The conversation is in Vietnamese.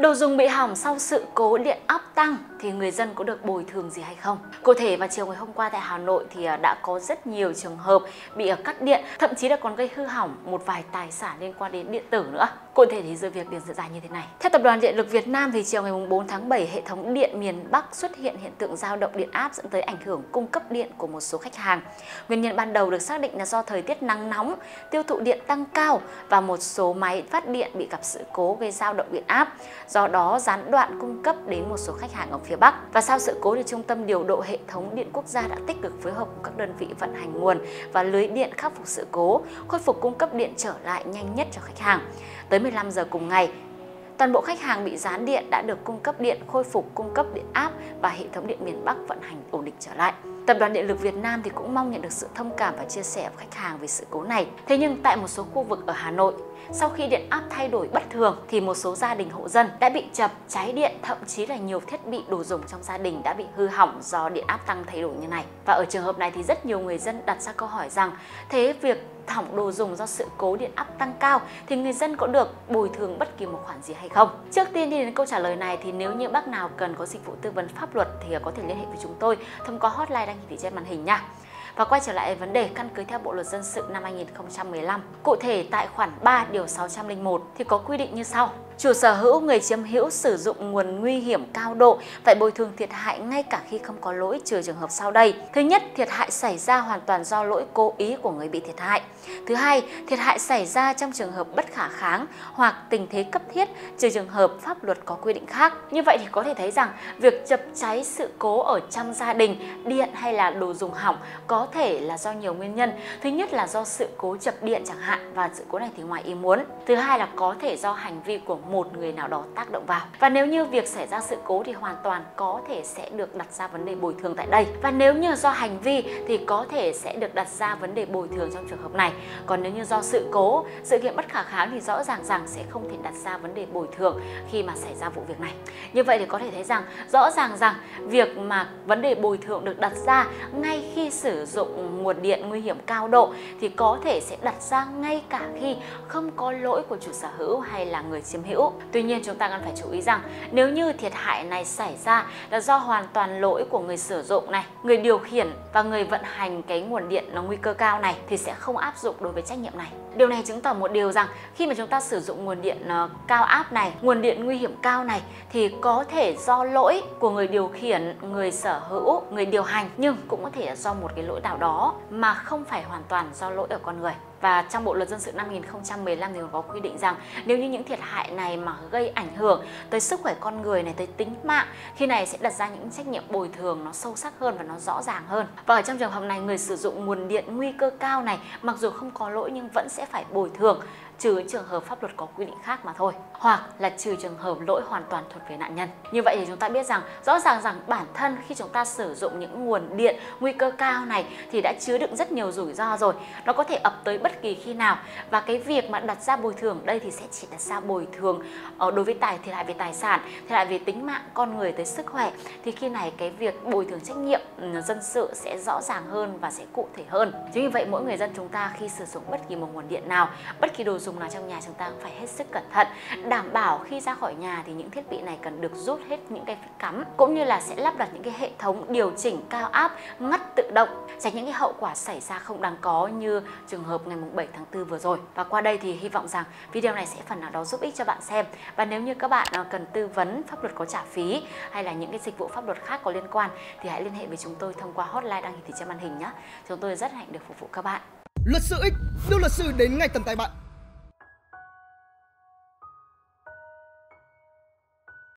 Đồ dùng bị hỏng sau sự cố điện áp tăng thì người dân có được bồi thường gì hay không? Cụ thể vào chiều ngày hôm qua tại Hà Nội thì à, đã có rất nhiều trường hợp bị à, cắt điện, thậm chí là còn gây hư hỏng một vài tài sản liên quan đến điện tử nữa. Cụ thể thì sự việc được diễn ra như thế này. Theo Tập đoàn Điện lực Việt Nam thì chiều ngày 4 tháng 7 hệ thống điện miền Bắc xuất hiện hiện tượng dao động điện áp dẫn tới ảnh hưởng cung cấp điện của một số khách hàng. Nguyên nhân ban đầu được xác định là do thời tiết nắng nóng, tiêu thụ điện tăng cao và một số máy phát điện bị gặp sự cố gây dao động điện áp do đó gián đoạn cung cấp đến một số khách hàng ở phía Bắc. Và sau sự cố thì Trung tâm điều độ hệ thống điện quốc gia đã tích cực phối hợp cùng các đơn vị vận hành nguồn và lưới điện khắc phục sự cố, khôi phục cung cấp điện trở lại nhanh nhất cho khách hàng. Tới 15 giờ cùng ngày, toàn bộ khách hàng bị gián điện đã được cung cấp điện khôi phục cung cấp điện áp và hệ thống điện miền Bắc vận hành ổn định trở lại. Tập đoàn Điện lực Việt Nam thì cũng mong nhận được sự thông cảm và chia sẻ của khách hàng về sự cố này. Thế nhưng tại một số khu vực ở Hà Nội, sau khi điện áp thay đổi bất thường thì một số gia đình hộ dân đã bị chập, cháy điện, thậm chí là nhiều thiết bị đồ dùng trong gia đình đã bị hư hỏng do điện áp tăng thay đổi như này. Và ở trường hợp này thì rất nhiều người dân đặt ra câu hỏi rằng thế việc hỏng đồ dùng do sự cố điện áp tăng cao thì người dân có được bồi thường bất kỳ một khoản gì hay không? Trước tiên đi đến câu trả lời này thì nếu như bác nào cần có dịch vụ tư vấn pháp luật thì có thể liên hệ với chúng tôi thông qua hotline anh hiển thị trên màn hình nha. Và quay trở lại vấn đề căn cứ theo Bộ luật dân sự năm 2015. Cụ thể tại khoản 3 điều 601 thì có quy định như sau. Chủ sở hữu, người chiếm hữu sử dụng nguồn nguy hiểm cao độ phải bồi thường thiệt hại ngay cả khi không có lỗi trừ trường hợp sau đây. Thứ nhất, thiệt hại xảy ra hoàn toàn do lỗi cố ý của người bị thiệt hại. Thứ hai, thiệt hại xảy ra trong trường hợp bất khả kháng hoặc tình thế cấp thiết trừ trường hợp pháp luật có quy định khác. Như vậy thì có thể thấy rằng việc chập cháy sự cố ở trong gia đình, điện hay là đồ dùng hỏng có thể là do nhiều nguyên nhân. Thứ nhất là do sự cố chập điện chẳng hạn và sự cố này thì ngoài ý muốn. Thứ hai là có thể do hành vi của một người nào đó tác động vào. Và nếu như việc xảy ra sự cố thì hoàn toàn có thể sẽ được đặt ra vấn đề bồi thường tại đây. Và nếu như do hành vi thì có thể sẽ được đặt ra vấn đề bồi thường trong trường hợp này. Còn nếu như do sự cố, sự kiện bất khả kháng thì rõ ràng rằng sẽ không thể đặt ra vấn đề bồi thường khi mà xảy ra vụ việc này. Như vậy thì có thể thấy rằng rõ ràng rằng việc mà vấn đề bồi thường được đặt ra ngay khi sử dụng nguồn điện nguy hiểm cao độ thì có thể sẽ đặt ra ngay cả khi không có lỗi của chủ sở hữu hay là người chiếm hữu hữu. Tuy nhiên chúng ta cần phải chú ý rằng nếu như thiệt hại này xảy ra là do hoàn toàn lỗi của người sử dụng này, người điều khiển và người vận hành cái nguồn điện nó nguy cơ cao này thì sẽ không áp dụng đối với trách nhiệm này. Điều này chứng tỏ một điều rằng khi mà chúng ta sử dụng nguồn điện ờ, cao áp này, nguồn điện nguy hiểm cao này thì có thể do lỗi của người điều khiển, người sở hữu, người điều hành nhưng cũng có thể do một cái lỗi nào đó mà không phải hoàn toàn do lỗi ở con người. Và trong Bộ luật dân sự năm 2015 thì có quy định rằng nếu như những thiệt hại này mà gây ảnh hưởng tới sức khỏe con người này, tới tính mạng, khi này sẽ đặt ra những trách nhiệm bồi thường nó sâu sắc hơn và nó rõ ràng hơn. Và ở trong trường hợp này người sử dụng nguồn điện nguy cơ cao này mặc dù không có lỗi nhưng vẫn sẽ phải bồi thường trừ trường hợp pháp luật có quy định khác mà thôi hoặc là trừ trường hợp lỗi hoàn toàn thuộc về nạn nhân. Như vậy thì chúng ta biết rằng rõ ràng rằng bản thân khi chúng ta sử dụng những nguồn điện nguy cơ cao này thì đã chứa đựng rất nhiều rủi ro rồi. Nó có thể ập tới bất kỳ khi nào và cái việc mà đặt ra bồi thường đây thì sẽ chỉ đặt ra bồi thường ở đối với tài thiệt hại về tài sản, thiệt hại về tính mạng con người tới sức khỏe thì khi này cái việc bồi thường trách nhiệm ừ, dân sự sẽ rõ ràng hơn và sẽ cụ thể hơn. Chính vì vậy mỗi người dân chúng ta khi sử dụng bất kỳ một nguồn điện nào, bất kỳ đồ dùng nào trong nhà chúng ta cũng phải hết sức cẩn thận. Đảm bảo khi ra khỏi nhà thì những thiết bị này cần được rút hết những cái phích cắm, cũng như là sẽ lắp đặt những cái hệ thống điều chỉnh cao áp, ngắt tự động, tránh những cái hậu quả xảy ra không đáng có như trường hợp ngày 7 tháng 4 vừa rồi. Và qua đây thì hy vọng rằng video này sẽ phần nào đó giúp ích cho bạn xem. Và nếu như các bạn ờ, cần tư vấn pháp luật có trả phí hay là những cái dịch vụ pháp luật khác có liên quan thì hãy liên hệ với chúng tôi thông qua hotline đang hiển thị trên màn hình nhé. Chúng tôi rất hạnh được phục vụ các bạn. Luật sư X, đưa luật sư đến ngay tầm tay bạn.